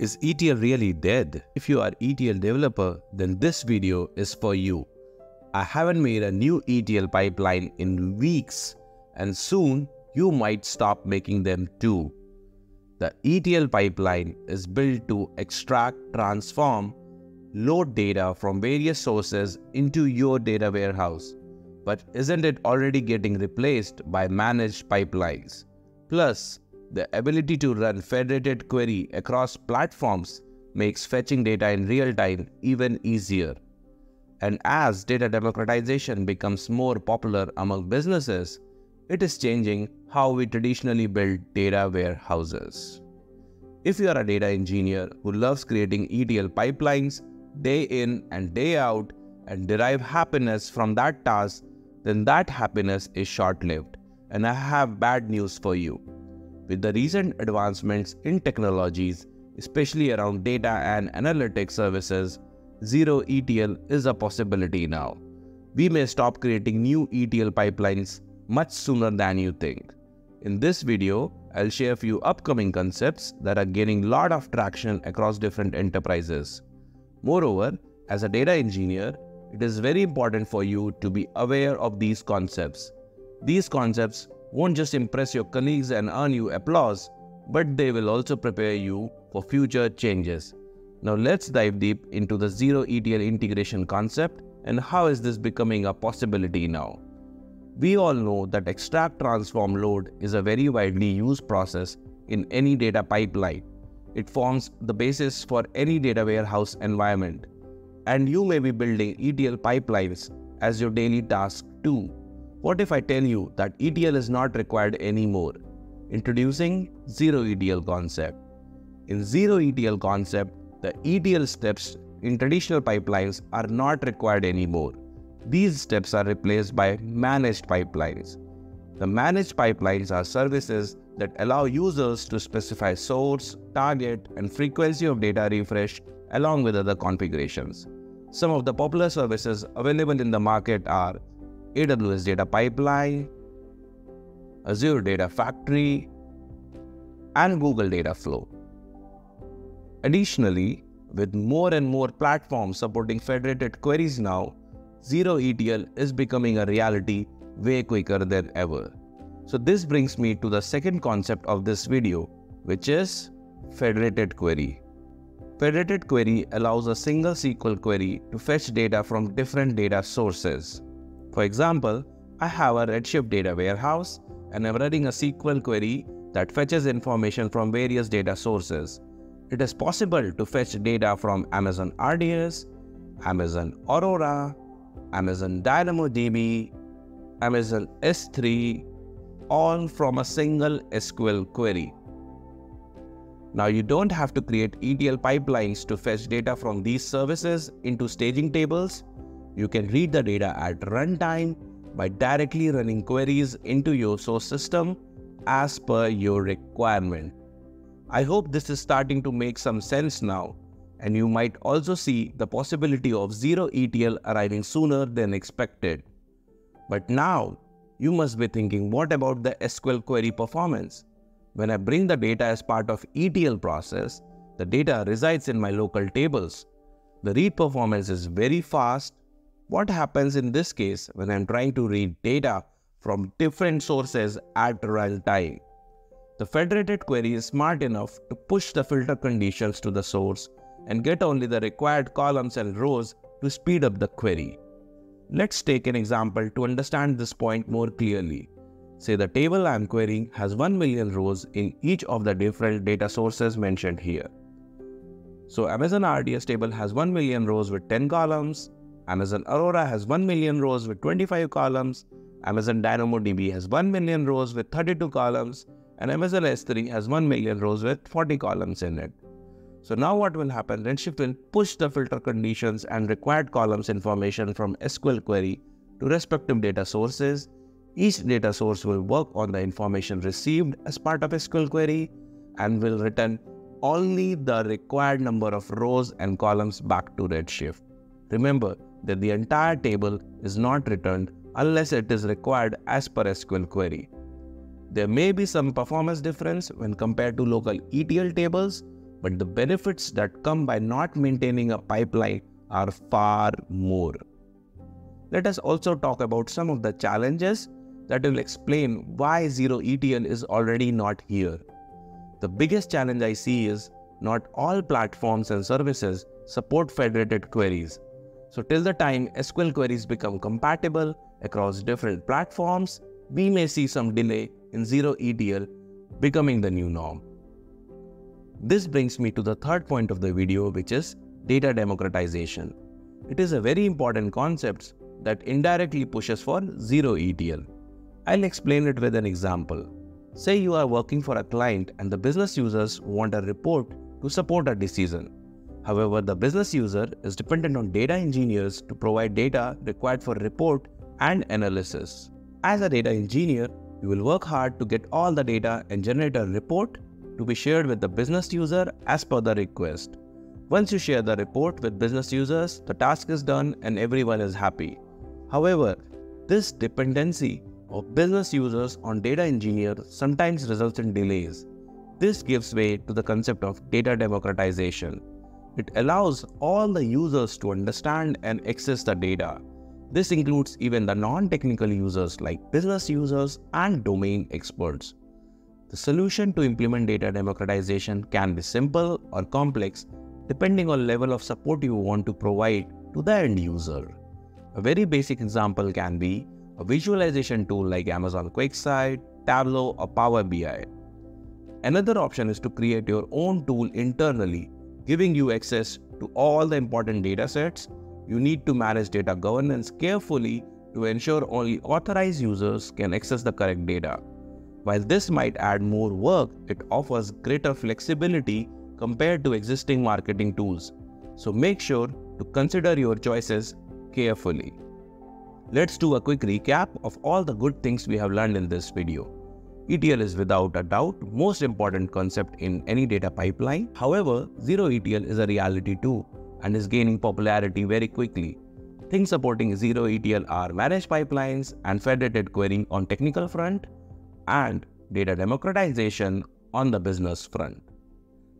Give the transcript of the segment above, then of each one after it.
Is ETL really dead? If you are ETL developer, then this video is for you. I haven't made a new ETL pipeline in weeks and soon you might stop making them too. The ETL pipeline is built to extract, transform, load data from various sources into your data warehouse. But isn't it already getting replaced by managed pipelines? Plus, the ability to run federated query across platforms makes fetching data in real time even easier. And as data democratization becomes more popular among businesses, it is changing how we traditionally build data warehouses. If you are a data engineer who loves creating ETL pipelines day in and day out and derive happiness from that task, then that happiness is short lived. And I have bad news for you. With the recent advancements in technologies, especially around data and analytics services, zero ETL is a possibility now. We may stop creating new ETL pipelines much sooner than you think. In this video, I'll share a few upcoming concepts that are gaining a lot of traction across different enterprises. Moreover, as a data engineer, it is very important for you to be aware of these concepts. These concepts won't just impress your colleagues and earn you applause, but they will also prepare you for future changes. Now let's dive deep into the zero ETL integration concept and how is this becoming a possibility now. We all know that extract transform load is a very widely used process in any data pipeline. It forms the basis for any data warehouse environment. And you may be building ETL pipelines as your daily task too. What if I tell you that ETL is not required anymore? Introducing Zero ETL concept. In Zero ETL concept, the ETL steps in traditional pipelines are not required anymore. These steps are replaced by managed pipelines. The managed pipelines are services that allow users to specify source, target, and frequency of data refresh along with other configurations. Some of the popular services available in the market are AWS Data Pipeline, Azure Data Factory, and Google Data Flow. Additionally, with more and more platforms supporting federated queries now, Zero ETL is becoming a reality way quicker than ever. So this brings me to the second concept of this video, which is federated query. Federated query allows a single SQL query to fetch data from different data sources. For example, I have a Redshift data warehouse and I'm running a SQL query that fetches information from various data sources. It is possible to fetch data from Amazon RDS, Amazon Aurora, Amazon DynamoDB, Amazon S3, all from a single SQL query. Now you don't have to create ETL pipelines to fetch data from these services into staging tables you can read the data at runtime by directly running queries into your source system as per your requirement. I hope this is starting to make some sense now and you might also see the possibility of zero ETL arriving sooner than expected. But now, you must be thinking what about the SQL query performance? When I bring the data as part of ETL process, the data resides in my local tables. The read performance is very fast what happens in this case when I'm trying to read data from different sources at runtime? The federated query is smart enough to push the filter conditions to the source and get only the required columns and rows to speed up the query. Let's take an example to understand this point more clearly. Say the table I'm querying has 1 million rows in each of the different data sources mentioned here. So Amazon RDS table has 1 million rows with 10 columns, Amazon Aurora has 1 million rows with 25 columns, Amazon DynamoDB has 1 million rows with 32 columns, and Amazon S3 has 1 million rows with 40 columns in it. So now what will happen? Redshift will push the filter conditions and required columns information from SQL query to respective data sources. Each data source will work on the information received as part of SQL query and will return only the required number of rows and columns back to Redshift. Remember, that the entire table is not returned unless it is required as per SQL query. There may be some performance difference when compared to local ETL tables, but the benefits that come by not maintaining a pipeline are far more. Let us also talk about some of the challenges that will explain why Zero ETL is already not here. The biggest challenge I see is not all platforms and services support federated queries. So till the time SQL queries become compatible across different platforms, we may see some delay in Zero ETL becoming the new norm. This brings me to the third point of the video which is data democratization. It is a very important concept that indirectly pushes for Zero ETL. I'll explain it with an example. Say you are working for a client and the business users want a report to support a decision. However, the business user is dependent on data engineers to provide data required for report and analysis. As a data engineer, you will work hard to get all the data and generate a report to be shared with the business user as per the request. Once you share the report with business users, the task is done and everyone is happy. However, this dependency of business users on data engineers sometimes results in delays. This gives way to the concept of data democratization. It allows all the users to understand and access the data. This includes even the non-technical users like business users and domain experts. The solution to implement data democratization can be simple or complex depending on level of support you want to provide to the end user. A very basic example can be a visualization tool like Amazon QuickSight, Tableau or Power BI. Another option is to create your own tool internally, giving you access to all the important datasets. You need to manage data governance carefully to ensure only authorized users can access the correct data. While this might add more work, it offers greater flexibility compared to existing marketing tools. So make sure to consider your choices carefully. Let's do a quick recap of all the good things we have learned in this video. ETL is without a doubt most important concept in any data pipeline. However, zero ETL is a reality too and is gaining popularity very quickly. Things supporting zero ETL are managed pipelines and federated querying on technical front and data democratization on the business front.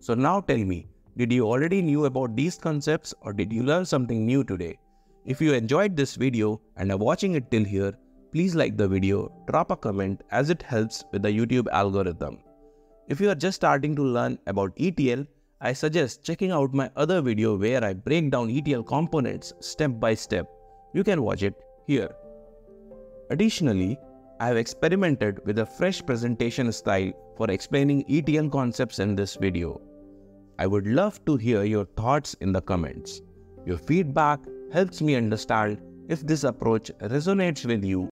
So now tell me, did you already knew about these concepts or did you learn something new today? If you enjoyed this video and are watching it till here, please like the video, drop a comment as it helps with the YouTube algorithm. If you are just starting to learn about ETL, I suggest checking out my other video where I break down ETL components step by step. You can watch it here. Additionally, I have experimented with a fresh presentation style for explaining ETL concepts in this video. I would love to hear your thoughts in the comments. Your feedback helps me understand if this approach resonates with you